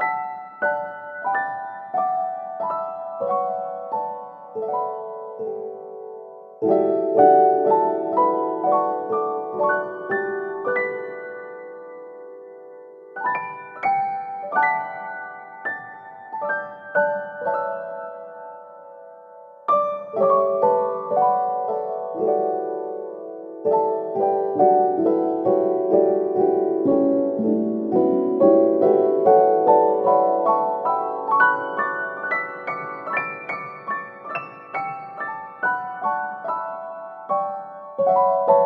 you. you